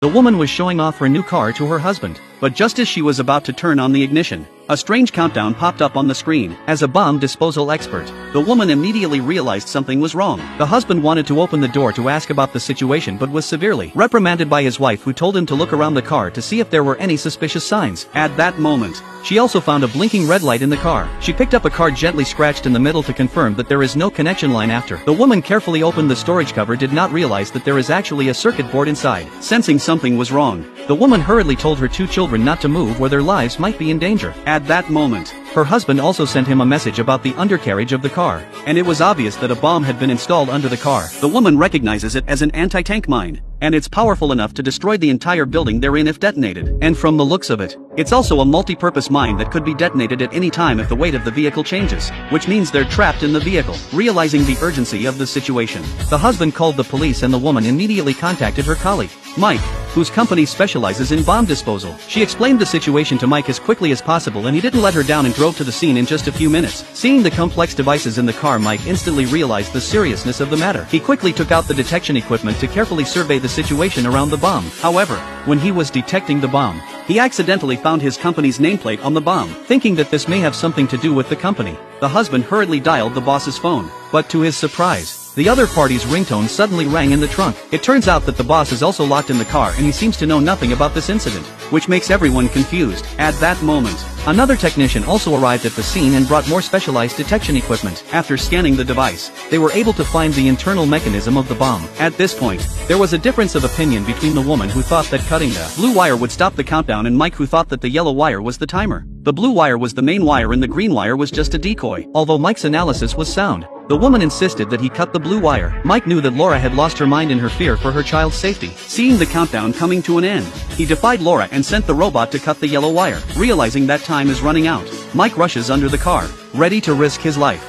The woman was showing off her new car to her husband, but just as she was about to turn on the ignition, a strange countdown popped up on the screen. As a bomb disposal expert, the woman immediately realized something was wrong. The husband wanted to open the door to ask about the situation but was severely reprimanded by his wife who told him to look around the car to see if there were any suspicious signs. At that moment, she also found a blinking red light in the car. She picked up a card gently scratched in the middle to confirm that there is no connection line after. The woman carefully opened the storage cover did not realize that there is actually a circuit board inside. Sensing something was wrong, the woman hurriedly told her two children not to move where their lives might be in danger. At that moment, her husband also sent him a message about the undercarriage of the car, and it was obvious that a bomb had been installed under the car. The woman recognizes it as an anti-tank mine, and it's powerful enough to destroy the entire building therein if detonated. And from the looks of it, it's also a multi-purpose mine that could be detonated at any time if the weight of the vehicle changes, which means they're trapped in the vehicle. Realizing the urgency of the situation, the husband called the police and the woman immediately contacted her colleague, Mike, whose company specializes in bomb disposal. She explained the situation to Mike as quickly as possible and he didn't let her down and drove to the scene in just a few minutes. Seeing the complex devices in the car Mike instantly realized the seriousness of the matter. He quickly took out the detection equipment to carefully survey the situation around the bomb. However, when he was detecting the bomb, he accidentally found his company's nameplate on the bomb. Thinking that this may have something to do with the company, the husband hurriedly dialed the boss's phone. But to his surprise, the other party's ringtone suddenly rang in the trunk. It turns out that the boss is also locked in the car and he seems to know nothing about this incident, which makes everyone confused. At that moment, another technician also arrived at the scene and brought more specialized detection equipment. After scanning the device, they were able to find the internal mechanism of the bomb. At this point, there was a difference of opinion between the woman who thought that cutting the blue wire would stop the countdown and Mike who thought that the yellow wire was the timer. The blue wire was the main wire and the green wire was just a decoy. Although Mike's analysis was sound, the woman insisted that he cut the blue wire. Mike knew that Laura had lost her mind in her fear for her child's safety. Seeing the countdown coming to an end, he defied Laura and sent the robot to cut the yellow wire. Realizing that time is running out, Mike rushes under the car, ready to risk his life.